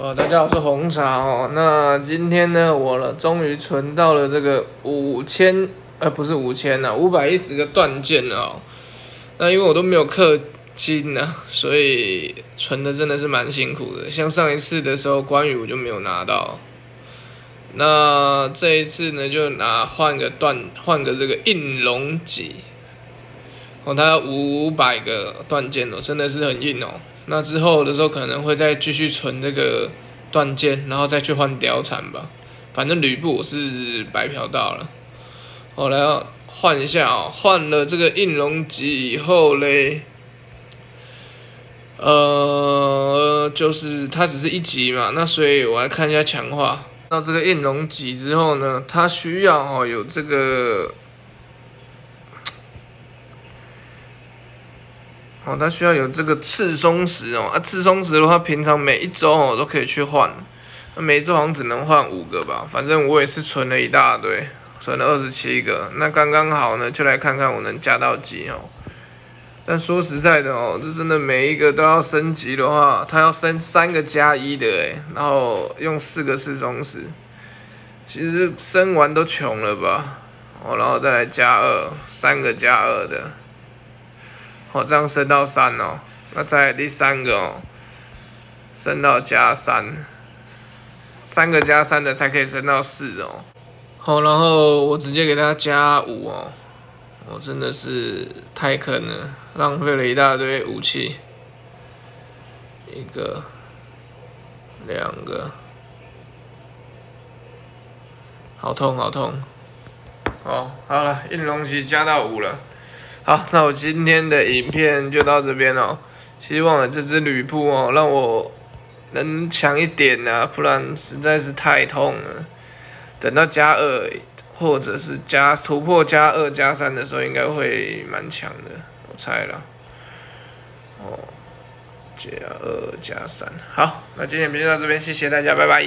哦，大家好，我是红茶哦。那今天呢，我了终于存到了这个五千，呃，不是五千呢，五百一十个断件哦。那因为我都没有氪金呢，所以存的真的是蛮辛苦的。像上一次的时候，关羽我就没有拿到。那这一次呢，就拿换个断，换个这个应龙戟。哦，它五百个断件哦，真的是很硬哦。那之后的时候可能会再继续存这个断剑，然后再去换貂蝉吧。反正吕布我是白嫖到了。我来换一下哦，换了这个应龙戟以后嘞，呃，就是它只是一级嘛，那所以我来看一下强化。到这个应龙戟之后呢，它需要哦有这个。哦，它需要有这个赤松石哦，啊，赤松石的话，平常每一周哦都可以去换，那每周好像只能换五个吧，反正我也是存了一大堆，存了二十七个，那刚刚好呢，就来看看我能加到几哦。但说实在的哦，这真的每一个都要升级的话，它要升三个加一的诶，然后用四个赤松石，其实升完都穷了吧？哦，然后再来加二，三个加二的。哦，这样升到三哦，那再第三个哦，升到加三，三个加三的才可以升到四哦。好，然后我直接给他加五哦，我真的是太坑了，浪费了一大堆武器，一个，两个，好痛好痛。哦，好了，硬龙旗加到五了。好，那我今天的影片就到这边哦。希望这只吕布哦，让我能强一点啊，不然实在是太痛了。等到加二，或者是加突破加二加三的时候，应该会蛮强的，我猜了。哦，加二加三，好，那今天就到这边，谢谢大家，拜拜。